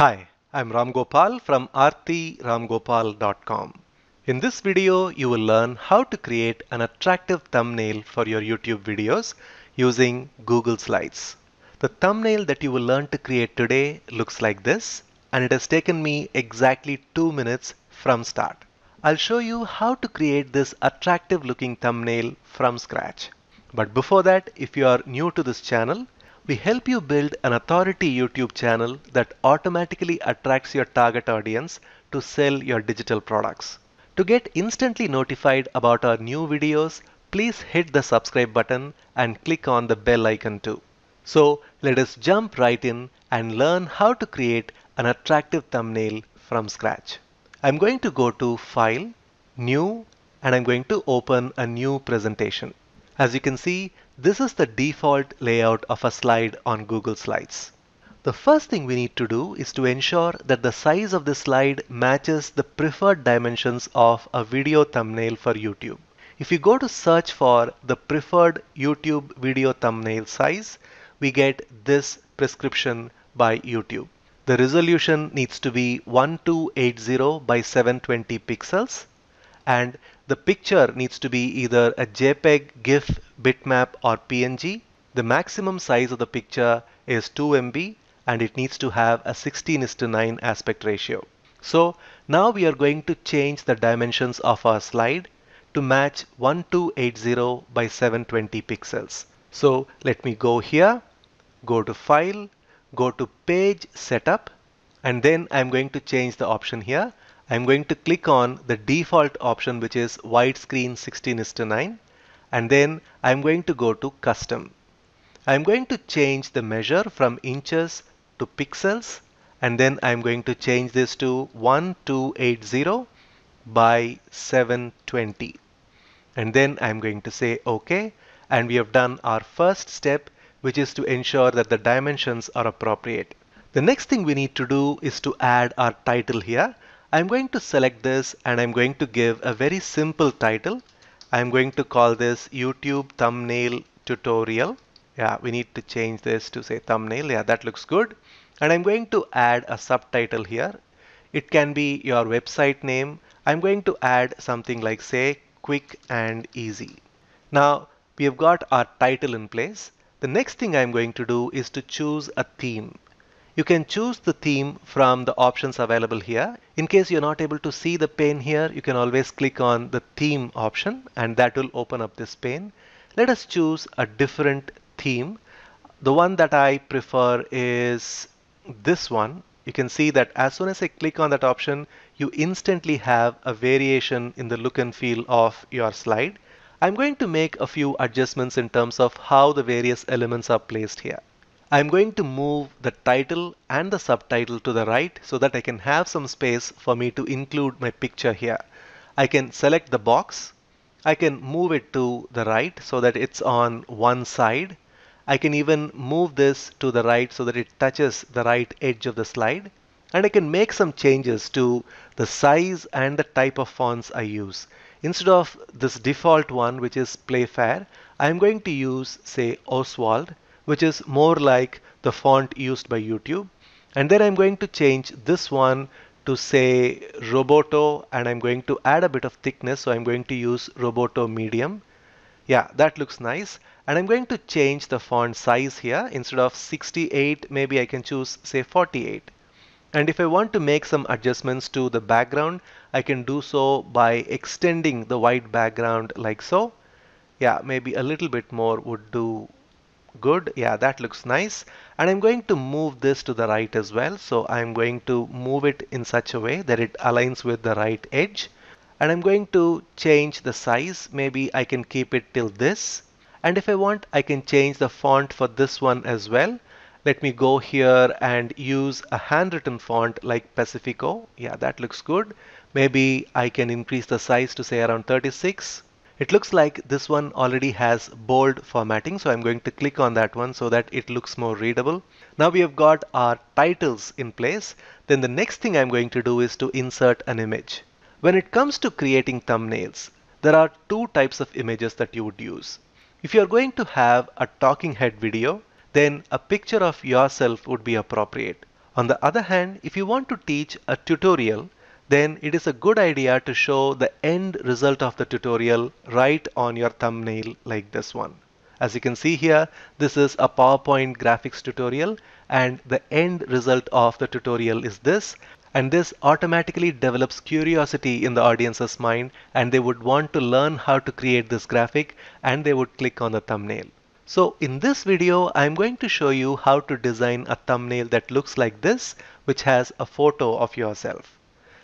Hi, I'm Ram Gopal from arteramgopal.com. In this video, you will learn how to create an attractive thumbnail for your YouTube videos using Google Slides. The thumbnail that you will learn to create today looks like this and it has taken me exactly two minutes from start. I'll show you how to create this attractive looking thumbnail from scratch. But before that, if you are new to this channel, we help you build an authority YouTube channel that automatically attracts your target audience to sell your digital products. To get instantly notified about our new videos, please hit the subscribe button and click on the bell icon too. So let us jump right in and learn how to create an attractive thumbnail from scratch. I'm going to go to File, New, and I'm going to open a new presentation. As you can see, this is the default layout of a slide on Google Slides. The first thing we need to do is to ensure that the size of the slide matches the preferred dimensions of a video thumbnail for YouTube. If you go to search for the preferred YouTube video thumbnail size, we get this prescription by YouTube. The resolution needs to be 1280 by 720 pixels and the picture needs to be either a JPEG, GIF, bitmap or PNG. The maximum size of the picture is 2 MB and it needs to have a 16 to 9 aspect ratio. So now we are going to change the dimensions of our slide to match 1280 by 720 pixels. So let me go here, go to file, go to page setup and then I'm going to change the option here I'm going to click on the default option which is widescreen 16 to 9 and then I'm going to go to custom. I'm going to change the measure from inches to pixels and then I'm going to change this to 1280 by 720 and then I'm going to say OK and we have done our first step which is to ensure that the dimensions are appropriate. The next thing we need to do is to add our title here I'm going to select this and I'm going to give a very simple title. I'm going to call this YouTube thumbnail tutorial. Yeah, we need to change this to say thumbnail. Yeah, that looks good. And I'm going to add a subtitle here. It can be your website name. I'm going to add something like say quick and easy. Now we have got our title in place. The next thing I'm going to do is to choose a theme. You can choose the theme from the options available here. In case you're not able to see the pane here, you can always click on the theme option and that will open up this pane. Let us choose a different theme. The one that I prefer is this one. You can see that as soon as I click on that option, you instantly have a variation in the look and feel of your slide. I'm going to make a few adjustments in terms of how the various elements are placed here. I'm going to move the title and the subtitle to the right so that I can have some space for me to include my picture here. I can select the box. I can move it to the right so that it's on one side. I can even move this to the right so that it touches the right edge of the slide. And I can make some changes to the size and the type of fonts I use. Instead of this default one, which is Playfair, I'm going to use, say, Oswald which is more like the font used by YouTube. And then I'm going to change this one to say Roboto and I'm going to add a bit of thickness. So I'm going to use Roboto medium. Yeah, that looks nice. And I'm going to change the font size here. Instead of 68, maybe I can choose say 48. And if I want to make some adjustments to the background, I can do so by extending the white background like so. Yeah, maybe a little bit more would do good yeah that looks nice. And I'm going to move this to the right as well. So I'm going to move it in such a way that it aligns with the right edge. And I'm going to change the size. Maybe I can keep it till this. And if I want I can change the font for this one as well. Let me go here and use a handwritten font like Pacifico. Yeah that looks good. Maybe I can increase the size to say around 36 it looks like this one already has bold formatting, so I'm going to click on that one so that it looks more readable. Now we have got our titles in place. Then the next thing I'm going to do is to insert an image. When it comes to creating thumbnails, there are two types of images that you would use. If you're going to have a talking head video, then a picture of yourself would be appropriate. On the other hand, if you want to teach a tutorial, then it is a good idea to show the end result of the tutorial right on your thumbnail like this one. As you can see here, this is a PowerPoint graphics tutorial and the end result of the tutorial is this and this automatically develops curiosity in the audience's mind and they would want to learn how to create this graphic and they would click on the thumbnail. So in this video I'm going to show you how to design a thumbnail that looks like this which has a photo of yourself.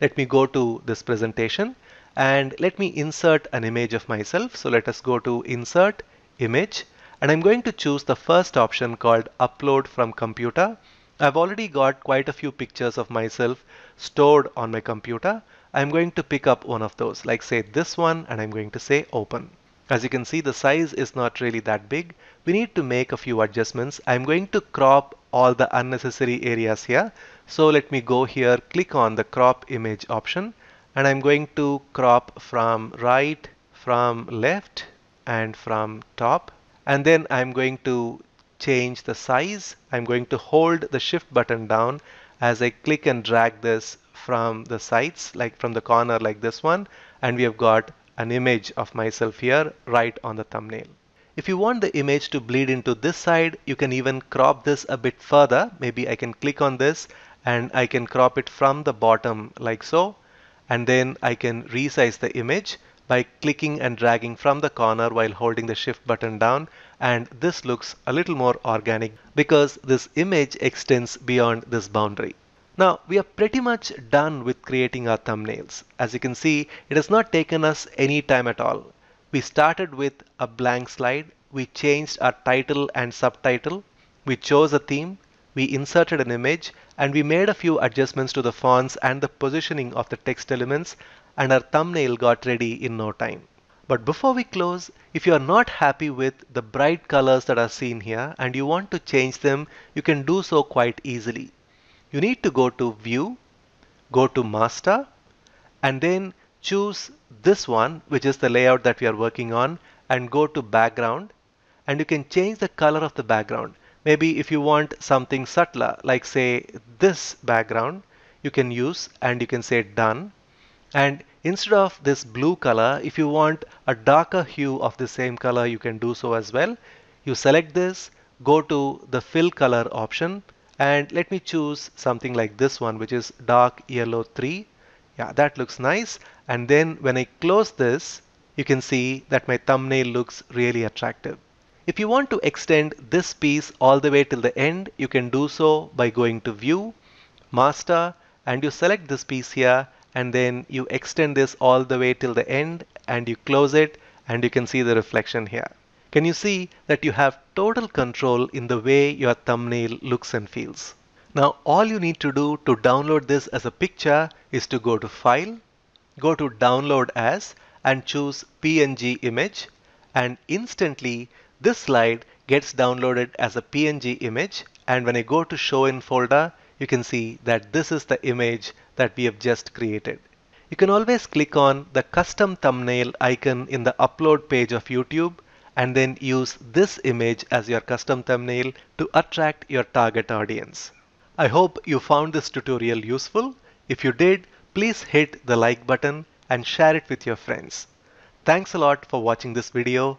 Let me go to this presentation and let me insert an image of myself. So let us go to insert image and I'm going to choose the first option called upload from computer I've already got quite a few pictures of myself stored on my computer. I'm going to pick up one of those, like say this one, and I'm going to say open. As you can see, the size is not really that big. We need to make a few adjustments. I'm going to crop all the unnecessary areas here. So let me go here, click on the crop image option, and I'm going to crop from right, from left, and from top. And then I'm going to change the size. I'm going to hold the shift button down as I click and drag this from the sides like from the corner like this one and we have got an image of myself here right on the thumbnail. If you want the image to bleed into this side you can even crop this a bit further maybe I can click on this and I can crop it from the bottom like so and then I can resize the image by clicking and dragging from the corner while holding the shift button down and this looks a little more organic because this image extends beyond this boundary. Now we are pretty much done with creating our thumbnails. As you can see it has not taken us any time at all. We started with a blank slide, we changed our title and subtitle, we chose a theme, we inserted an image and we made a few adjustments to the fonts and the positioning of the text elements and our thumbnail got ready in no time. But before we close, if you are not happy with the bright colors that are seen here and you want to change them, you can do so quite easily. You need to go to View, go to Master, and then choose this one, which is the layout that we are working on, and go to Background. And you can change the color of the background. Maybe if you want something subtler, like say this background, you can use and you can say Done. And Instead of this blue color, if you want a darker hue of the same color, you can do so as well. You select this, go to the fill color option, and let me choose something like this one, which is dark yellow 3. Yeah, that looks nice. And then when I close this, you can see that my thumbnail looks really attractive. If you want to extend this piece all the way till the end, you can do so by going to View, Master, and you select this piece here and then you extend this all the way till the end and you close it and you can see the reflection here. Can you see that you have total control in the way your thumbnail looks and feels? Now all you need to do to download this as a picture is to go to File, go to Download As and choose PNG image and instantly this slide gets downloaded as a PNG image and when I go to show in folder you can see that this is the image that we have just created. You can always click on the custom thumbnail icon in the upload page of YouTube and then use this image as your custom thumbnail to attract your target audience. I hope you found this tutorial useful. If you did, please hit the like button and share it with your friends. Thanks a lot for watching this video.